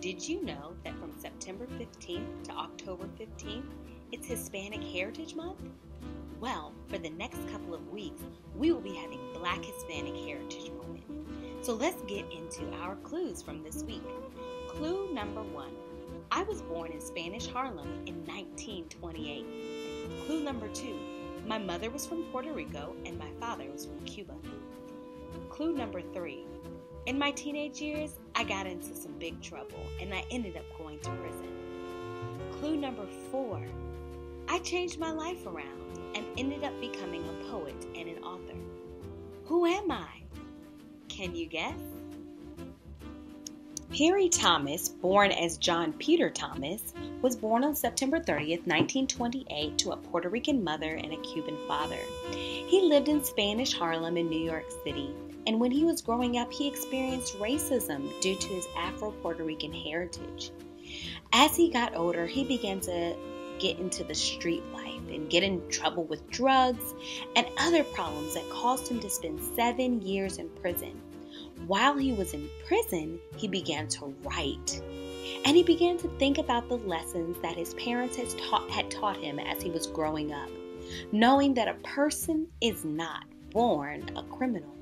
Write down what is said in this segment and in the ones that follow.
did you know that from September 15th to October 15th, it's Hispanic Heritage Month? Well, for the next couple of weeks, we will be having Black Hispanic Heritage Moment. So let's get into our clues from this week. Clue number one I was born in Spanish Harlem in 1928. Clue number two My mother was from Puerto Rico and my father was from Cuba. Clue number three In my teenage years, I got into some big trouble and I ended up going to prison. Clue number four I changed my life around and ended up becoming a poet and an author. Who am I? Can you guess? Piri Thomas, born as John Peter Thomas, was born on September 30th, 1928, to a Puerto Rican mother and a Cuban father. He lived in Spanish Harlem in New York City, and when he was growing up, he experienced racism due to his Afro Puerto Rican heritage. As he got older, he began to get into the street life and get in trouble with drugs and other problems that caused him to spend seven years in prison. While he was in prison, he began to write. And he began to think about the lessons that his parents had taught, had taught him as he was growing up, knowing that a person is not born a criminal.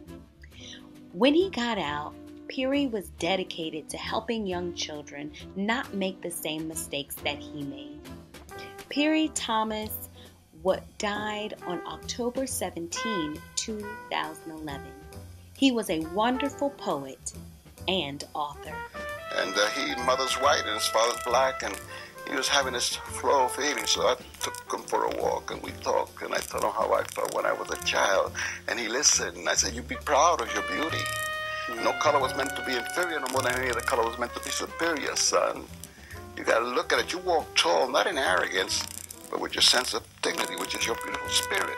When he got out, Piri was dedicated to helping young children not make the same mistakes that he made. Piri Thomas what died on October 17, 2011. He was a wonderful poet and author. And uh, he, mother's white and his father's black, and he was having this flow of feelings. So I took him for a walk and we talked, and I told him how I felt when I was a child. And he listened, and I said, You be proud of your beauty. No color was meant to be inferior no more than any other color was meant to be superior, son. You got to look at it. You walk tall, not in arrogance, but with your sense of dignity, which is your beautiful spirit.